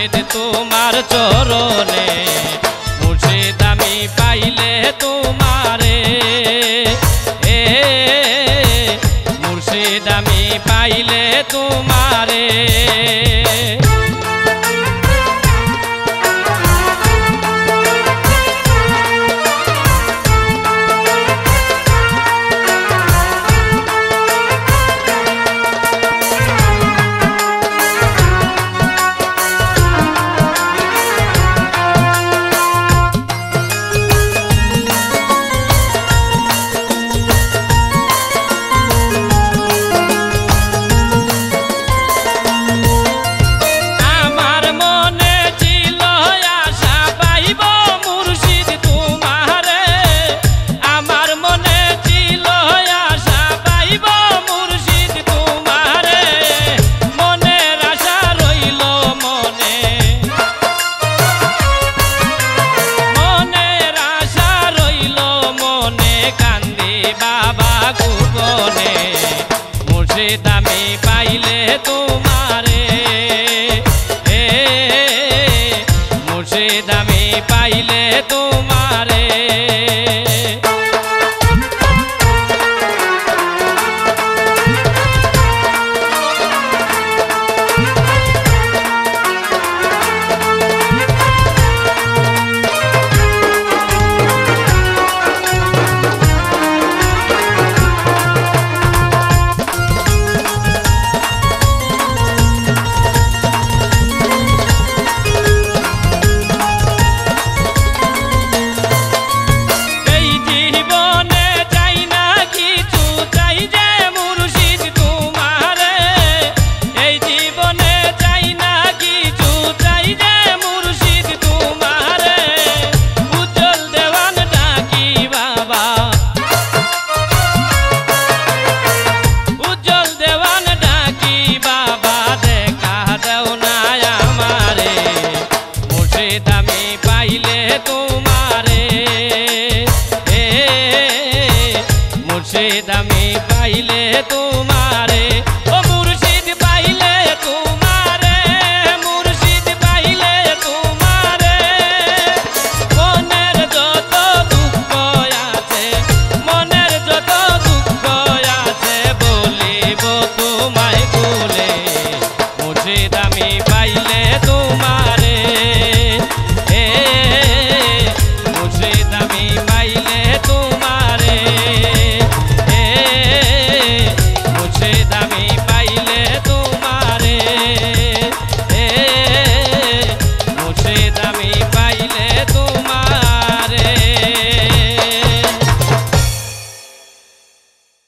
মুর্শিদ তোমার চরণে মুর্শিদ আমি পাইলে তোমারে। এ মুর্শিদ আমি পাইলে তোমারে। পাইল দামি পাইলে তোমার